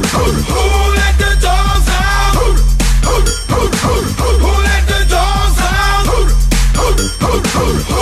Who let the dogs out? Who let the dogs out? Who